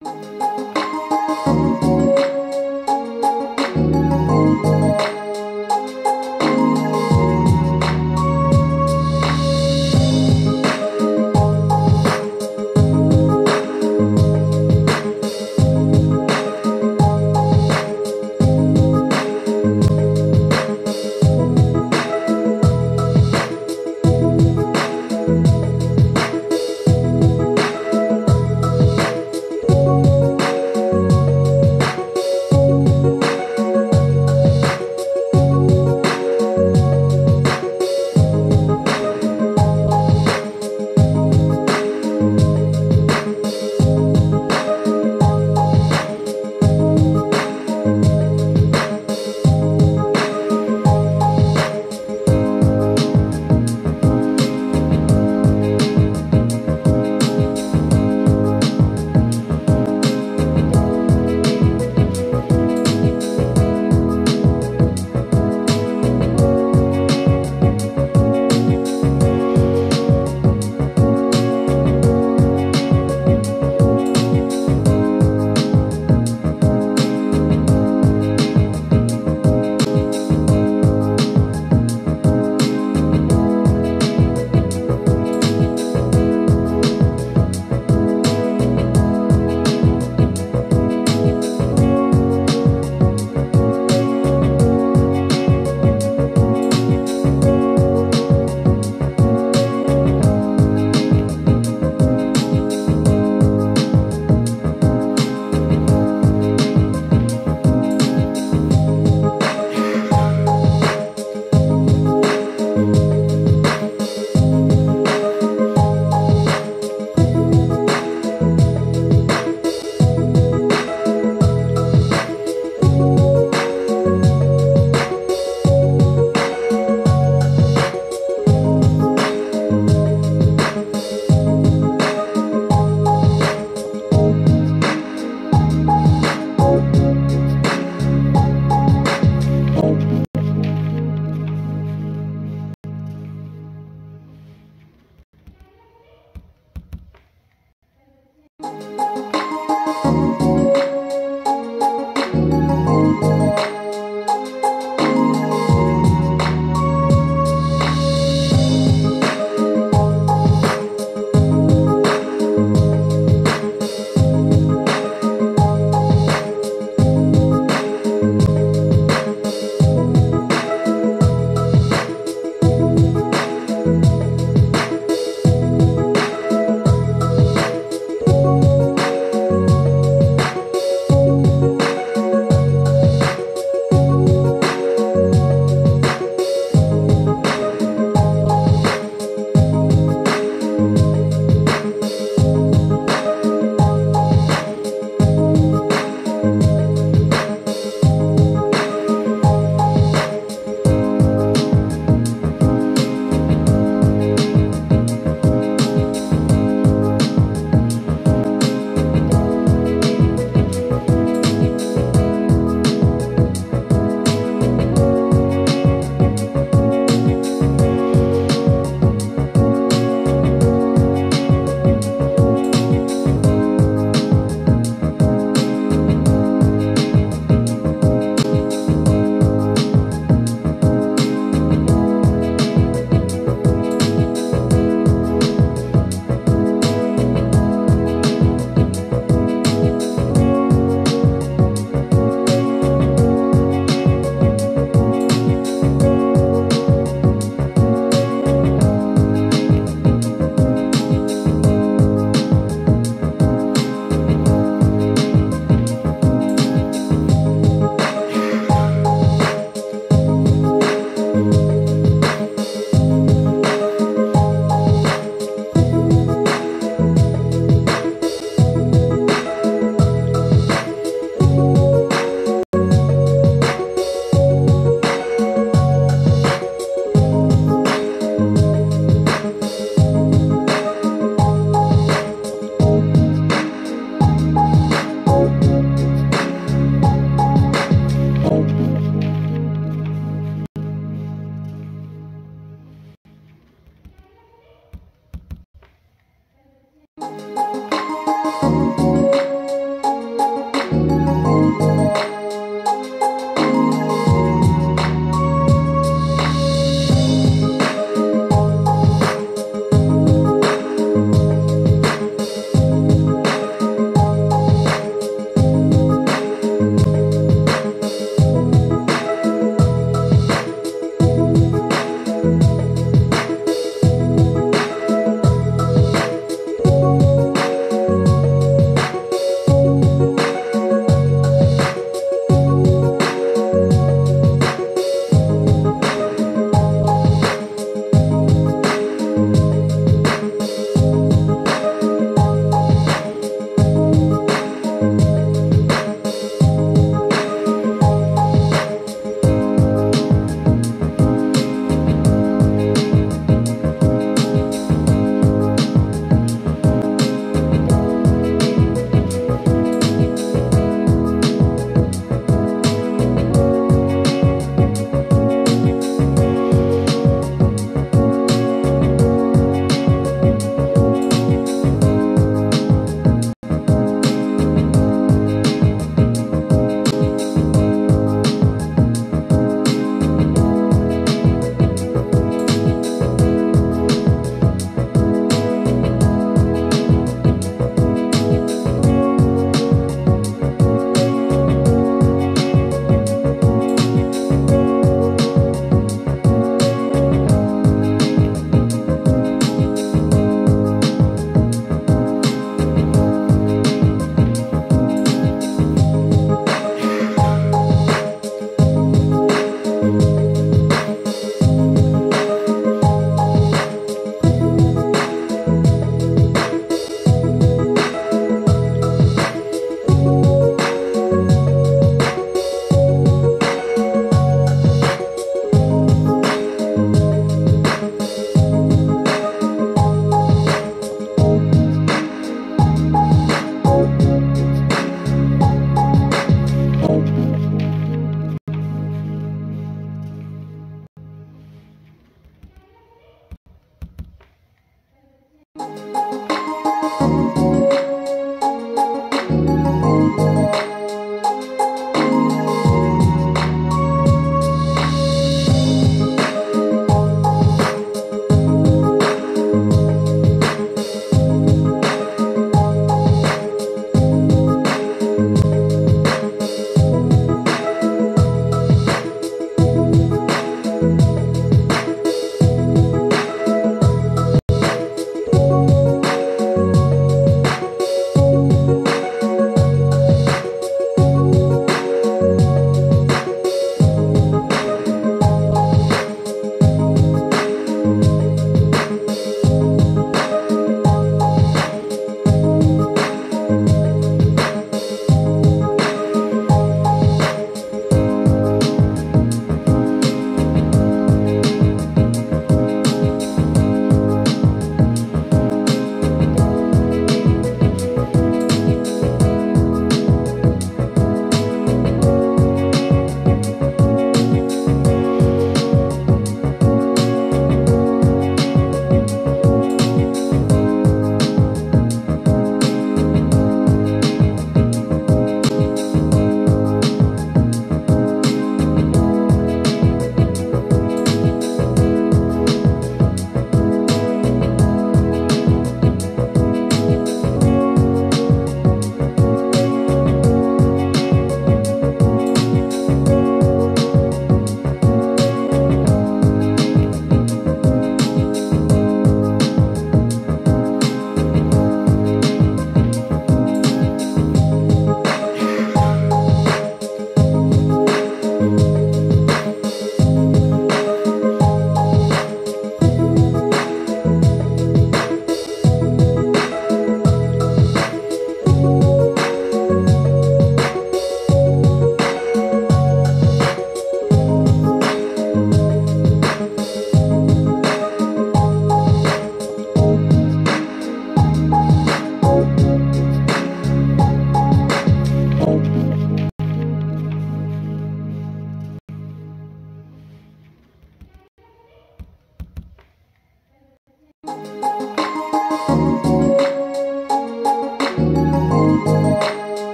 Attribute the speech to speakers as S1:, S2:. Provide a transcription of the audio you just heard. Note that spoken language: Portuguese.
S1: Música